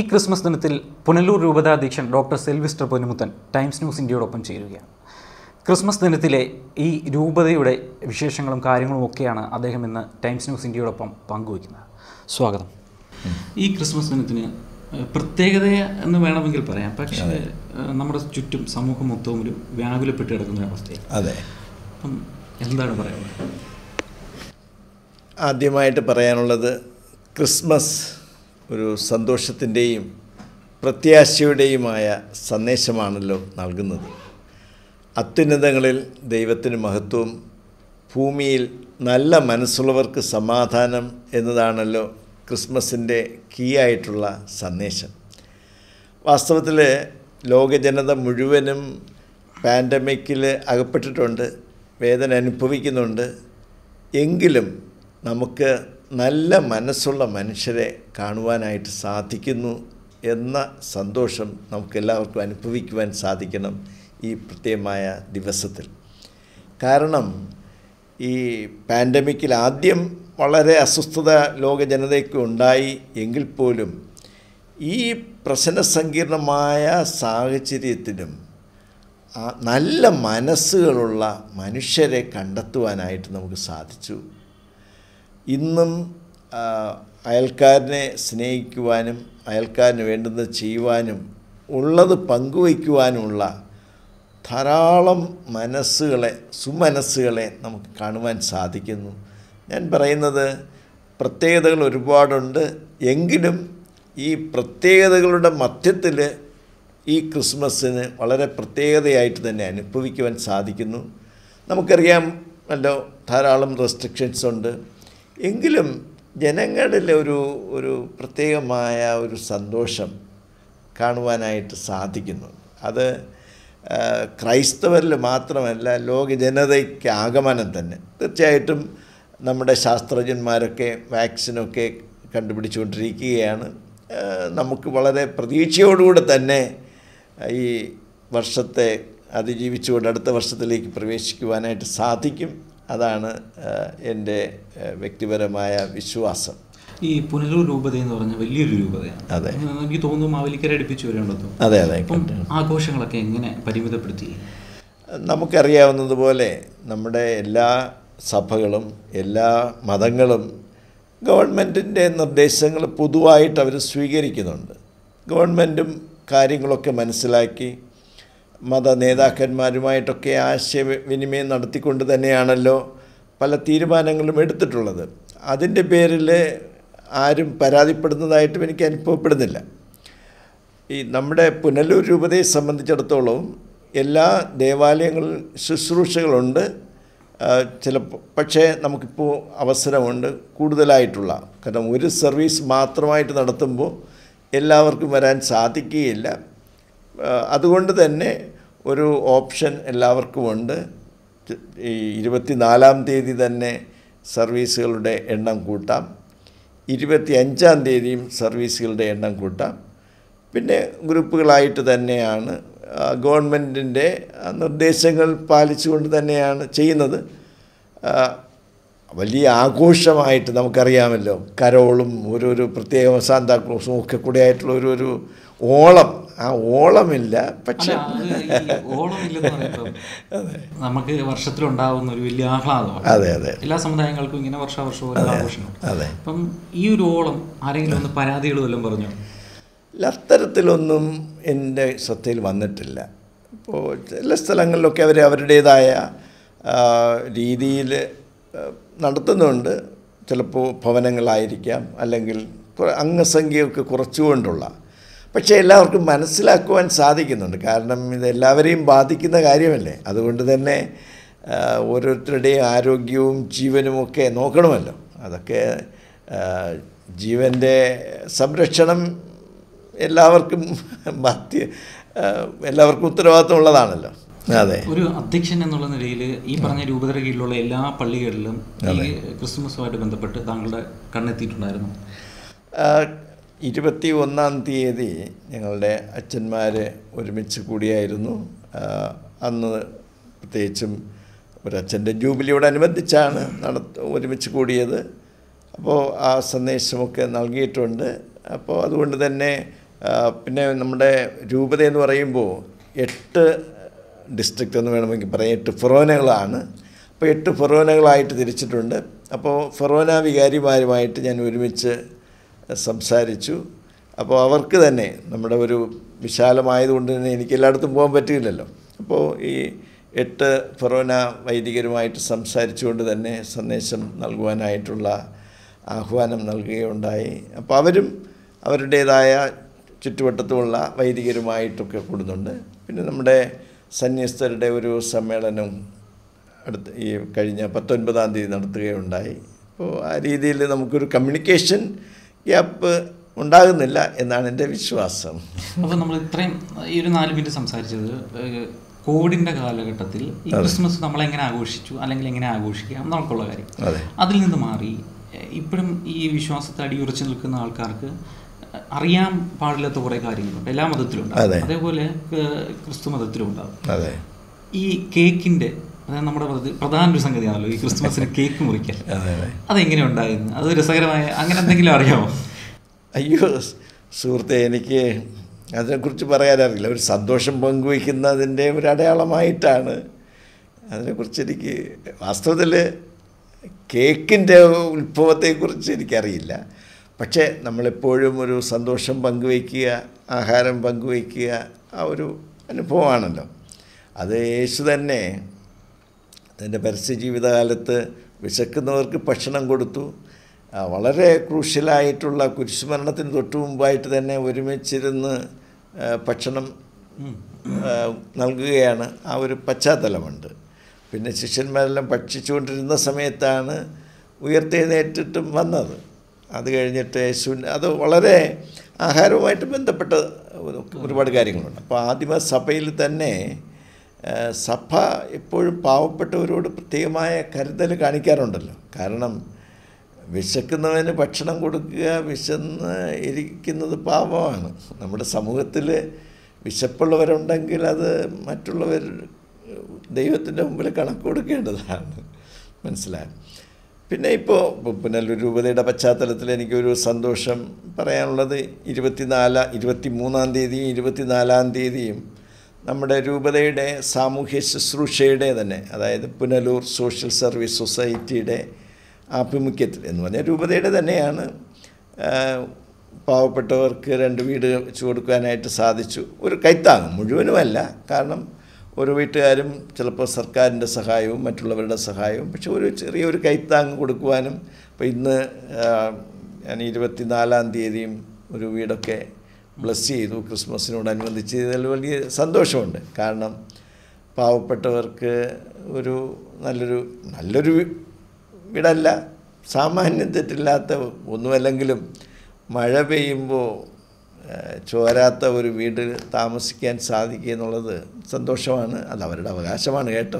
ഈ ക്രിസ്മസ് ദിനത്തിൽ Punalur രൂപതാധ്യക്ഷൻ doctor Selvister Ponnumuthan Times News ഇന്ത്യയോടൊപ്പം ചേരുകയാണ്. ക്രിസ്മസ് ദിനത്തിലെ ഈ രൂപതയുടെ വിശേഷങ്ങളും കാര്യങ്ങളും ഒക്കെയാണ് അദ്ദേഹം ഇന്ന് ടൈംസ് ന്യൂസ് ഇന്ത്യയോടൊപ്പം പങ്കുവയ്ക്കുന്നത്. സ്വാഗതം. ഈ ക്രിസ്മസ് ദിനത്തിന് പ്രത്യേകത എന്ന് വേണമെങ്കിൽ പറയാം. പക്ഷേ നമ്മുടെ ചുറ്റും സമൂഹം മൊത്തവും ഒരു വ്യാകുലപ്പെട്ട് കിടക്കുന്ന അവസ്ഥയാണ് അതെ. അപ്പം എന്താണ് പറയുന്നത് ആദ്യമായിട്ട് പറയാനുള്ളത് ക്രിസ്മസ് ഒരു സന്തോഷത്തിന്റെയും പ്രത്യാശയുടെയുമായ സന്ദേശമാണല്ലോ നൽകുന്നത്. അത്യുന്നതങ്ങളിൽ ദൈവത്തിന് മഹത്വം ഭൂമിയിൽ നല്ല മനസ്സുള്ളവർക്ക് സമാധാനം എന്നതാണല്ലോ ക്രിസ്മസിന്റെ കീ ആയിട്ടുള്ള സന്ദേശം വാസ്തവത്തിൽ ലോകജനത മുഴുവനും പാൻഡമിക്കിൽ അകപ്പെട്ടിട്ടുണ്ട് വേദന അനുഭവിക്കുന്നുണ്ട്. എങ്കിലും നമുക്ക് നല്ല മനസ്സുള്ള മനുഷ്യരെ കാണുവാനായിട്ട് സാധിക്കുന്നു എന്ന സന്തോഷം നമുക്കെല്ലാവർക്കും അനുഭവിക്കുവാൻ സാധിക്കണം ഈ പ്രത്യേകമായ ദിവസത്തിൽ. കാരണം ഈ പാൻഡമിക്കിൽ ആദ്യം വളരെ അസ്വസ്ഥത ലോക ജനതയ്ക്ക് ഉണ്ടായി എങ്കിൽ പോലും ഈ പ്രശ്നസങ്കീർണമായ സാഹചര്യത്തിലും നല്ല മനസ്സുകളുള്ള മനുഷ്യരെ കണ്ടെത്തുവാനായിട്ട് നമുക്ക് സാധിച്ചു. ഇന്നും അയൽക്കാരനെ സ്നേഹിക്കുവാനും അയൽക്കാരന് വേണ്ടുന്നത് ചെയ്യുവാനും ഉള്ളത് പങ്കുവയ്ക്കുവാനുമുള്ള ധാരാളം മനസ്സുകളെ സുമനസ്സുകളെ നമുക്ക് കാണുവാൻ സാധിക്കുന്നു. ഞാൻ പറയുന്നത് പ്രത്യേകതകൾ ഒരുപാടുണ്ട്. എങ്കിലും ഈ പ്രത്യേകതകളുടെ മധ്യത്തിൽ ഈ ക്രിസ്മസിന് വളരെ പ്രത്യേകതയായിട്ട് തന്നെ അനുഭവിക്കുവാൻ സാധിക്കുന്നു. നമുക്കറിയാം അല്ലോ ധാരാളം റെസ്ട്രിക്ഷൻസ് ഉണ്ട്. എങ്കിലും ജനങ്ങളിൽ ഒരു ഒരു പ്രത്യേകമായ ഒരു സന്തോഷം കാണുവാനായിട്ട് സാധിക്കുന്നു. അത് ക്രൈസ്തവരിൽ മാത്രമല്ല ലോക ജനതയ്ക്ക് ആഗമനം തന്നെ. തീർച്ചയായിട്ടും നമ്മുടെ ശാസ്ത്രജ്ഞന്മാരൊക്കെ വാക്സിനൊക്കെ കണ്ടുപിടിച്ചുകൊണ്ടിരിക്കുകയാണ്. നമുക്ക് വളരെ പ്രതീക്ഷയോടുകൂടെ തന്നെ ഈ വർഷത്തെ അതിജീവിച്ചുകൊണ്ട് അടുത്ത വർഷത്തിലേക്ക് പ്രവേശിക്കുവാനായിട്ട് സാധിക്കും. അതാണ് എന്റെ വ്യക്തിപരമായ വിശ്വാസം. ഈ പുനലൂർ രൂപത എന്ന് പറഞ്ഞ വലിയൊരു രൂപതയാണ്. അതെ. എനിക്ക് തോന്നുന്നു മാവലിക്കര അടുപ്പിച്ച് വരേണ്ടതും. അതെ അതെ ആഘോഷങ്ങളൊക്കെ എങ്ങനെ പരിമിതപ്പെടുത്തി? നമുക്കറിയാവുന്നതുപോലെ നമ്മുടെ എല്ലാ സഭകളും എല്ലാ മതങ്ങളും ഗവൺമെന്റിന്റെ നിർദ്ദേശങ്ങൾ പൊതുവായിട്ട് അവർ സ്വീകരിക്കുന്നുണ്ട്. ഗവൺമെന്റും കാര്യങ്ങളൊക്കെ മനസ്സിലാക്കി മത നേതാക്കന്മാരുമായിട്ടൊക്കെ ആശയവിനിമയം നടത്തിക്കൊണ്ട് തന്നെയാണല്ലോ പല തീരുമാനങ്ങളും എടുത്തിട്ടുള്ളത്. അതിന്റെ പേരിൽ ആരും പരാതിപ്പെടുന്നതായിട്ടും എനിക്ക് അനുഭവപ്പെടുന്നില്ല. ഈ നമ്മുടെ പുനലൂർ രൂപതയെ സംബന്ധിച്ചിടത്തോളം എല്ലാ ദേവാലയങ്ങളിൽ ശുശ്രൂഷകളുണ്ട്. ചില പക്ഷേ നമുക്കിപ്പോൾ അവസരമുണ്ട് കൂടുതലായിട്ടുള്ള. കാരണം ഒരു സർവീസ് മാത്രമായിട്ട് നടത്തുമ്പോൾ എല്ലാവർക്കും വരാൻ സാധിക്കുകയില്ല. അതുകൊണ്ട് തന്നെ ഒരു ഓപ്ഷൻ എല്ലാവർക്കും ഉണ്ട്. ഈ ഇരുപത്തിനാലാം തീയതി തന്നെ സർവീസുകളുടെ എണ്ണം കൂട്ടാം. ഇരുപത്തി അഞ്ചാം തീയതിയും സർവീസുകളുടെ എണ്ണം കൂട്ടാം. പിന്നെ ഗ്രൂപ്പുകളായിട്ട് തന്നെയാണ് ഗവൺമെന്റിന്റെ നിർദ്ദേശങ്ങൾ പാലിച്ചുകൊണ്ട് തന്നെയാണ് ചെയ്യുന്നത്. വലിയ ആഘോഷമായിട്ട് നമുക്കറിയാമല്ലോ. കരോളും ഓരോരോ പ്രത്യേക സാന്താക്ലോസും ഒക്കെ കൂടെ ആയിട്ടുള്ള ഒരു ഒരു ഓളം. ആ ഓളമില്ല പക്ഷെ നമുക്ക് വർഷത്തിലുണ്ടാവുന്ന ഒരു വലിയ ആഹ്ലാദമാണ്. അതെ അതെ. എല്ലാ സമുദായങ്ങൾക്കും ഇങ്ങനെ വർഷാവർഷം അതെ അപ്പം ഈ ഒരു ഓളം ആരെങ്കിലും ഒന്ന് പരാതികൾ വല്ലതും പറഞ്ഞു? അത്തരത്തിലൊന്നും എന്റെ ശ്രദ്ധയിൽ വന്നിട്ടില്ല. ഇപ്പോൾ ചില സ്ഥലങ്ങളിലൊക്കെ അവർ അവരുടേതായ രീതിയിൽ നടത്തുന്നുണ്ട്. ചിലപ്പോൾ ഭവനങ്ങളായിരിക്കാം. അല്ലെങ്കിൽ അംഗസംഖ്യയൊക്കെ കുറച്ചുകൊണ്ടുള്ള. പക്ഷേ എല്ലാവർക്കും മനസ്സിലാക്കുവാൻ സാധിക്കുന്നുണ്ട്. കാരണം ഇതെല്ലാവരെയും ബാധിക്കുന്ന കാര്യമല്ലേ? അതുകൊണ്ട് തന്നെ ഓരോരുത്തരുടെയും ആരോഗ്യവും ജീവനും ഒക്കെ നോക്കണമല്ലോ. അതൊക്കെ ജീവന്റെ സംരക്ഷണം എല്ലാവർക്കും ബാധ്യ എല്ലാവർക്കും ഉത്തരവാദിത്വം ഉള്ളതാണല്ലോ അതെ. ഒരു അധ്യക്ഷൻ എന്നുള്ള നിലയിൽ ഈ പറഞ്ഞ രൂപതര കീഴിലുള്ള എല്ലാ പള്ളികളിലും ഈ ക്രിസ്മസുമായിട്ട് ബന്ധപ്പെട്ട് താങ്കളുടെ കണ്ണെത്തിയിട്ടുണ്ടായിരുന്നു. ഇരുപത്തി ഒന്നാം തീയതി ഞങ്ങളുടെ അച്ഛന്മാർ ഒരുമിച്ച് കൂടിയായിരുന്നു. അന്ന് പ്രത്യേകിച്ചും ഒരച്ഛന്റെ ജൂബിലിയോടനുബന്ധിച്ചാണ് നട ഒരുമിച്ച് കൂടിയത്. അപ്പോൾ ആ സന്ദേശമൊക്കെ നൽകിയിട്ടുണ്ട്. അപ്പോൾ അതുകൊണ്ട് തന്നെ പിന്നെ നമ്മുടെ രൂപത എന്ന് പറയുമ്പോൾ എട്ട് ഡിസ്ട്രിക്റ്റ് എന്ന് വേണമെങ്കിൽ പറയാം. എട്ട് ഫൊറോനകളാണ്. അപ്പോൾ എട്ട് ഫൊറോനകളായിട്ട് തിരിച്ചിട്ടുണ്ട്. അപ്പോൾ ഫൊറോന വികാരിമാരുമായിട്ട് ഞാൻ ഒരുമിച്ച് സംസാരിച്ചു. അപ്പോൾ അവർക്ക് തന്നെ നമ്മുടെ ഒരു വിശാലമായതുകൊണ്ട് തന്നെ എനിക്ക് എല്ലായിടത്തും പോകാൻ പറ്റില്ലല്ലോ അപ്പോൾ ഈ എട്ട് ഫൊറോന വൈദികരുമായിട്ട് സംസാരിച്ചുകൊണ്ട് തന്നെ സന്ദേശം നൽകുവാനായിട്ടുള്ള ആഹ്വാനം നൽകുകയുണ്ടായി. അപ്പോൾ അവരും അവരുടേതായ ചുറ്റുവട്ടത്തുമുള്ള വൈദികരുമായിട്ടൊക്കെ കൂടുന്നുണ്ട്. പിന്നെ നമ്മുടെ സന്യസ്തരുടെ ഒരു സമ്മേളനം അടുത്ത് ഈ കഴിഞ്ഞ പത്തൊൻപതാം തീയതി നടത്തുകയുണ്ടായി. അപ്പോൾ ആ രീതിയിൽ നമുക്കൊരു കമ്മ്യൂണിക്കേഷൻ ഗ്യാപ്പ് ഉണ്ടാകുന്നില്ല എന്നാണ് എന്റെ വിശ്വാസം. അപ്പോൾ നമ്മൾ ഇത്രയും ഈ ഒരു നാല് മിനിറ്റ് സംസാരിച്ചത് കോവിഡിന്റെ കാലഘട്ടത്തിൽ ഈ ക്രിസ്മസ് നമ്മളെങ്ങനെ ആഘോഷിച്ചു അല്ലെങ്കിൽ എങ്ങനെ ആഘോഷിക്കാം നമുക്കുള്ള കാര്യം. അതിൽ നിന്ന് മാറി ഇപ്പോഴും ഈ വിശ്വാസത്തെ അടിയുറച്ചു നിൽക്കുന്ന ആൾക്കാർക്ക് അറിയാൻ പാടില്ലാത്ത കുറേ കാര്യങ്ങളുണ്ട്. എല്ലാ മതത്തിലും അതെ. അതേപോലെ ക്രിസ്തു മതത്തിലും ഉണ്ടാവും അതെ. ഈ കേക്കിന്റെ അതായത് നമ്മുടെ മതത്തിൽ പ്രധാന ഒരു സംഗതിയാണല്ലോ ഈ ക്രിസ്മസിന് കേക്ക് മുറിക്കൽ. അതെ അതെ. അതെങ്ങനെ ഉണ്ടായിരുന്നു? അത് രസകരമായ അങ്ങനെ എന്തെങ്കിലും അറിയാമോ? അയ്യോ സുഹൃത്തെ എനിക്ക് അതിനെക്കുറിച്ച് പറയാനറിയില്ല. ഒരു സന്തോഷം പങ്കുവയ്ക്കുന്നതിന്റെ ഒരു അടയാളമായിട്ടാണ് അതിനെക്കുറിച്ച് എനിക്ക് വാസ്തവത്തിൽ കേക്കിന്റെ ഉത്ഭവത്തെക്കുറിച്ച് എനിക്കറിയില്ല. പക്ഷേ നമ്മളെപ്പോഴും ഒരു സന്തോഷം പങ്കുവയ്ക്കുക ആഹാരം പങ്കുവയ്ക്കുക ആ ഒരു അനുഭവമാണല്ലോ. അത് യേശു തന്നെ തന്റെ പരസ്യ ജീവിതകാലത്ത് വിശക്കുന്നവർക്ക് ഭക്ഷണം കൊടുത്തു. വളരെ ക്രൂഷ്യലായിട്ടുള്ള കുരിശുമരണത്തിന് തൊട്ടു മുമ്പായിട്ട് തന്നെ ഒരുമിച്ചിരുന്ന് ഭക്ഷണം നൽകുകയാണ്. ആ ഒരു പശ്ചാത്തലമുണ്ട്. പിന്നെ ശിഷ്യന്മാരെല്ലാം ഭക്ഷിച്ചുകൊണ്ടിരുന്ന സമയത്താണ് ഉയർത്തെഴുന്നേറ്റിട്ടും വന്നത്. അത് കഴിഞ്ഞിട്ട് യേശുവിന്റെ അത് വളരെ ആഹാരവുമായിട്ട് ബന്ധപ്പെട്ട ഒരുപാട് കാര്യങ്ങളുണ്ട്. അപ്പോൾ ആദിമ സഭയിൽ തന്നെ സഭ എപ്പോഴും പാവപ്പെട്ടവരോട് പ്രത്യേകമായ കരുതൽ കാണിക്കാറുണ്ടല്ലോ. കാരണം വിശക്കുന്നവന് ഭക്ഷണം കൊടുക്കുക വിശന്ന് ഇരിക്കുന്നത് പാപമാണ്. നമ്മുടെ സമൂഹത്തിൽ വിശപ്പുള്ളവരുണ്ടെങ്കിൽ അത് മറ്റുള്ളവർ ദൈവത്തിന്റെ മുമ്പിൽ കണക്ക് കൊടുക്കേണ്ടതാണ്. മനസ്സിലായി? പിന്നെ ഇപ്പോൾ പുനലൂർ രൂപതയുടെ പശ്ചാത്തലത്തിൽ എനിക്കൊരു സന്തോഷം പറയാനുള്ളത് ഇരുപത്തിനാല് ഇരുപത്തി മൂന്നാം തീയതിയും ഇരുപത്തിനാലാം തീയതിയും നമ്മുടെ രൂപതയുടെ സാമൂഹ്യ ശുശ്രൂഷയുടെ തന്നെ അതായത് പുനലൂർ സോഷ്യൽ സർവീസ് സൊസൈറ്റിയുടെ ആഭിമുഖ്യത്തിൽ എന്ന് പറഞ്ഞാൽ രൂപതയുടെ തന്നെയാണ് പാവപ്പെട്ടവർക്ക് രണ്ട് വീട് വെച്ച് കൊടുക്കാനായിട്ട് സാധിച്ചു. ഒരു കൈത്താങ്ങ് മുഴുവനുമല്ല കാരണം ഓരോ വീട്ടുകാരും ചിലപ്പോൾ സർക്കാരിന്റെ സഹായവും മറ്റുള്ളവരുടെ സഹായവും പക്ഷെ ഒരു ചെറിയൊരു കൈത്താങ് കൊടുക്കുവാനും ഇപ്പോൾ ഇന്ന് ഞാൻ ഇരുപത്തിനാലാം തീയതിയും ഒരു വീടൊക്കെ ബ്ലസ് ചെയ്തു ക്രിസ്മസിനോടനുബന്ധിച്ച്. ഇതിൽ വലിയ സന്തോഷമുണ്ട്. കാരണം പാവപ്പെട്ടവർക്ക് ഒരു നല്ലൊരു നല്ലൊരു വീടല്ല. സാമാന്യം തെറ്റില്ലാത്ത ഒന്നുമല്ലെങ്കിലും മഴ പെയ്യുമ്പോൾ ചോരാത്ത ഒരു വീട് താമസിക്കാൻ സാധിക്കുക എന്നുള്ളത് സന്തോഷമാണ്. അത് അവരുടെ അവകാശമാണ് കേട്ടോ.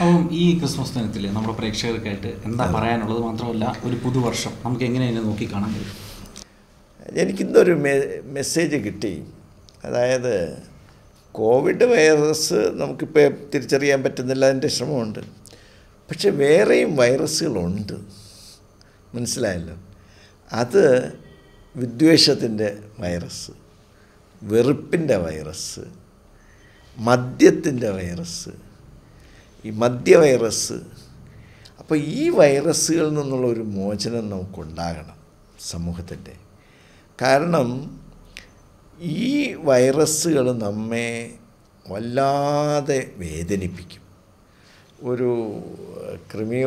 അപ്പം ഈ ക്രിസ്മസ് ദിനത്തിൽ നമ്മുടെ പ്രേക്ഷകർക്കായിട്ട് എന്താ പറയാനുള്ളത്? മാത്രമല്ല ഒരു പുതുവർഷം നമുക്ക് എങ്ങനെ അതിനെ നോക്കി കാണാൻ കഴിയും? എനിക്കിന്നൊരു മെ മെസ്സേജ് കിട്ടി. അതായത് കോവിഡ് വൈറസ് നമുക്കിപ്പോൾ തിരിച്ചറിയാൻ പറ്റുന്നില്ല അതിന്റെ ശ്രമമുണ്ട്. പക്ഷെ വേറെയും വൈറസുകളുണ്ട്. മനസ്സിലായല്ലോ? അത് വിദ്വേഷത്തിന്റെ വൈറസ് വെറുപ്പിന്റെ വൈറസ് മദ്യത്തിന്റെ വൈറസ് ഈ മദ്യ വൈറസ് അപ്പോൾ ഈ വൈറസുകളിൽ നിന്നുള്ള ഒരു മോചനം നമുക്കുണ്ടാകണം സമൂഹത്തിന്റെ. കാരണം ഈ വൈറസുകൾ നമ്മെ വല്ലാതെ വേദനിപ്പിക്കും. ഒരു കൃമി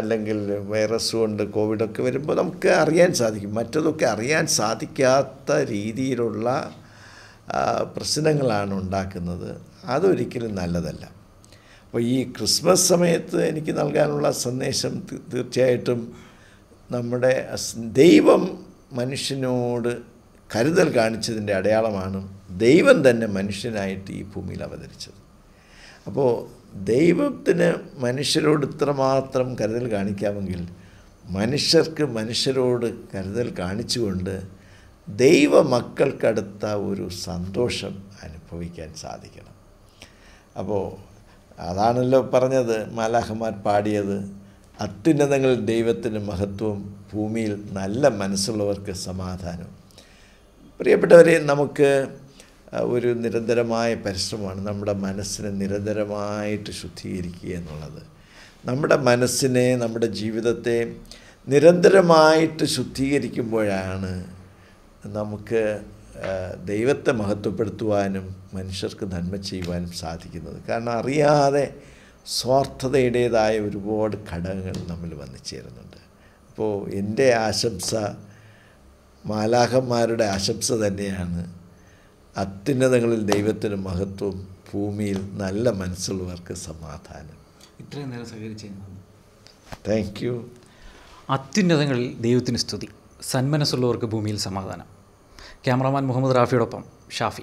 അല്ലെങ്കിൽ വൈറസ് കൊണ്ട് കോവിഡൊക്കെ വരുമ്പോൾ നമുക്ക് അറിയാൻ സാധിക്കും. മറ്റതൊക്കെ അറിയാൻ സാധിക്കാത്ത രീതിയിലുള്ള പ്രശ്നങ്ങളാണ് ഉണ്ടാക്കുന്നത്. അതൊരിക്കലും നല്ലതല്ല. അപ്പോൾ ഈ ക്രിസ്മസ് സമയത്ത് എനിക്ക് നൽകാനുള്ള സന്ദേശം തീർച്ചയായിട്ടും നമ്മുടെ ദൈവം മനുഷ്യനോട് കരുതൽ കാണിച്ചതിന്റെ അടയാളമാണ് ദൈവം തന്നെ മനുഷ്യനായിട്ട് ഈ ഭൂമിയിൽ അവതരിച്ചത്. അപ്പോൾ ദൈവത്തിന് മനുഷ്യരോട് ഇത്രമാത്രം കരുതൽ കാണിക്കാമെങ്കിൽ മനുഷ്യർക്ക് മനുഷ്യരോട് കരുതൽ കാണിച്ചുകൊണ്ട് ദൈവ മക്കൾക്കടുത്ത ഒരു സന്തോഷം അനുഭവിക്കാൻ സാധിക്കണം. അപ്പോൾ അതാണല്ലോ പറഞ്ഞത് മാലാഹമാർ പാടിയത് അത്യുന്നതങ്ങൾ ദൈവത്തിന് മഹത്വം ഭൂമിയിൽ നല്ല മനസ്സുള്ളവർക്ക് സമാധാനം. പ്രിയപ്പെട്ടവരെ നമുക്ക് ഒരു നിരന്തരമായ പരിശ്രമമാണ് നമ്മുടെ മനസ്സിനെ നിരന്തരമായിട്ട് ശുദ്ധീകരിക്കുക എന്നുള്ളത്. നമ്മുടെ മനസ്സിനെ നമ്മുടെ ജീവിതത്തെ നിരന്തരമായിട്ട് ശുദ്ധീകരിക്കുമ്പോഴാണ് നമുക്ക് ദൈവത്തെ മഹത്വപ്പെടുത്തുവാനും മനുഷ്യർക്ക് നന്മ ചെയ്യുവാനും സാധിക്കുന്നത്. കാരണം അറിയാതെ സ്വാർത്ഥതയുടേതായ ഒരുപാട് ഘടകങ്ങൾ നമ്മൾ വന്നു ചേരുന്നുണ്ട്. അപ്പോൾ എന്റെ ആശംസ മാലാഹന്മാരുടെ ആശംസ തന്നെയാണ് അത്യുന്നതങ്ങളിൽ ദൈവത്തിന് മഹത്വം ഭൂമിയിൽ നല്ല മനസ്സുള്ളവർക്ക് സമാധാനം. ഇത്രയും നേരം സഹകരിച്ചു താങ്ക് യു അത്യുന്നതങ്ങളിൽ ദൈവത്തിന് സ്തുതി. സന്മനസ്സുള്ളവർക്ക് ഭൂമിയിൽ സമാധാനം. ക്യാമറാമാൻ മുഹമ്മദ് റാഫിയോടൊപ്പം ഷാഫി.